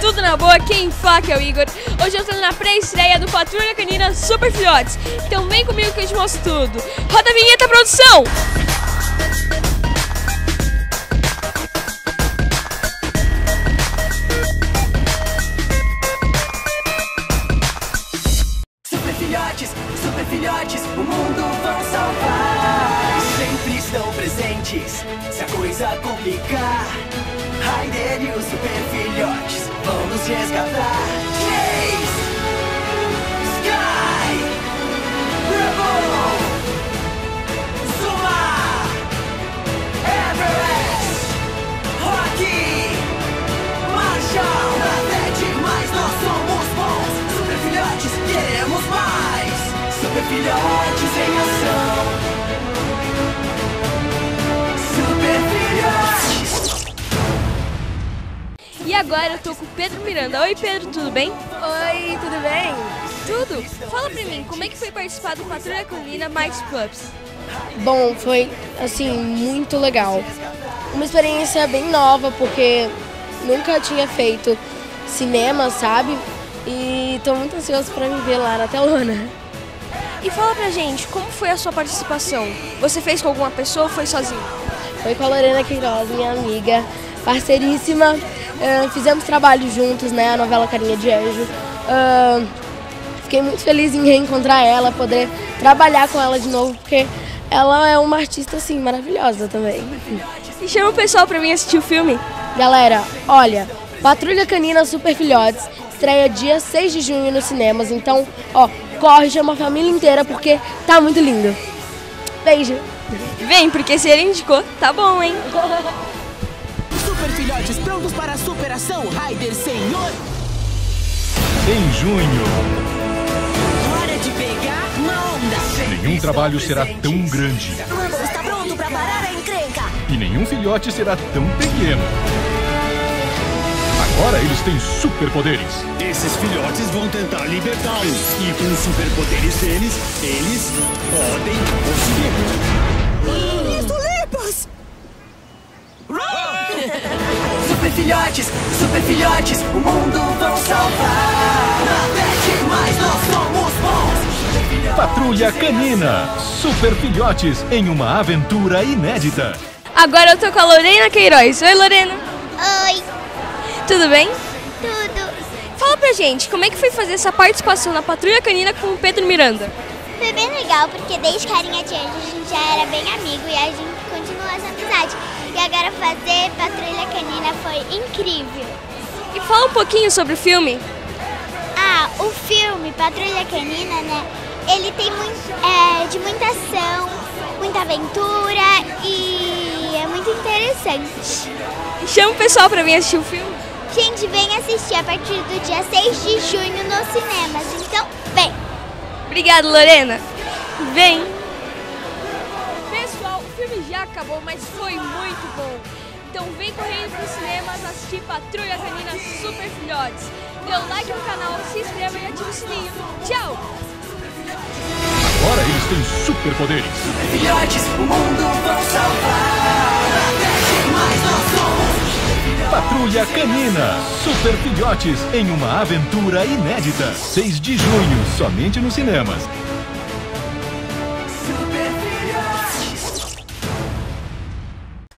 tudo na boa, quem que é o Igor. Hoje eu tô na pré-estreia do Patrulha Canina Super Filhotes. Então vem comigo que eu te mostro tudo. Roda a vinheta, produção! Super filhotes, super filhotes, o mundo vão salvar. Sempre estão presentes, se a coisa complicar. Raider e os super nos resgatar. Chase, Sky, Rebel, Zuma, Everest, Rocky, Marshall, Navete, mas nós somos bons. Super filhotes, queremos mais. Super filhotes em ação. Agora eu tô com o Pedro Miranda. Oi Pedro, tudo bem? Oi, tudo bem? Tudo? Fala pra mim, como é que foi participar do Patrulha Canina Mighty Pups? Bom, foi assim muito legal. Uma experiência bem nova porque nunca tinha feito cinema, sabe? E tô muito ansioso pra me ver lá na telona. E fala pra gente, como foi a sua participação? Você fez com alguma pessoa ou foi sozinho? Foi com a Lorena Queiroz, minha amiga, parceiríssima. Ah, fizemos trabalho juntos, né? A novela Carinha de Anjo. Ah, fiquei muito feliz em reencontrar ela, poder trabalhar com ela de novo, porque ela é uma artista assim maravilhosa também. E chama o pessoal pra mim assistir o filme. Galera, olha, Patrulha Canina Super Filhotes estreia dia 6 de junho nos cinemas, então, ó, corre, chama a família inteira porque tá muito lindo. Beijo. Vem, porque se ele indicou, tá bom, hein? Filhotes prontos para a superação. Raider Senhor. Em junho, Hora de pegar na onda. nenhum trabalho será tão grande está pronto para parar a encrenca. e nenhum filhote será tão pequeno. Agora eles têm superpoderes. Esses filhotes vão tentar libertá-los. E com os superpoderes deles, eles podem conseguir. Tulipas! Filhotes, super filhotes, o mundo vão salvar. Navete, mas nós somos bons. Patrulha Canina, super filhotes em uma aventura inédita. Agora eu tô com a Lorena Queiroz. Oi, Lorena. Oi, Tudo bem? tudo. Fala pra gente, como é que foi fazer essa participação na Patrulha Canina com o Pedro Miranda? Foi bem legal porque desde Carinha de Anjo a gente já era bem amigo e a gente continua essa amizade. E agora fazer Patrulha Canina foi incrível. E fala um pouquinho sobre o filme. Ah, o filme Patrulha Canina, né? Ele tem muito, é, de muita ação, muita aventura e é muito interessante. Chama o pessoal pra mim assistir o filme. Gente, vem assistir a partir do dia 6 de junho nos cinemas. Então, vem! Obrigado, Lorena. Vem. Pessoal, o filme já acabou, mas foi vem correndo pros cinemas assistir Patrulha Canina Super Filhotes. Dê o like no canal, se inscreva e ative o sininho. Tchau! Agora eles têm superpoderes. Filhotes, o mundo vão salvar. Patrulha Canina, super filhotes em uma aventura inédita. 6 de junho, somente nos cinemas.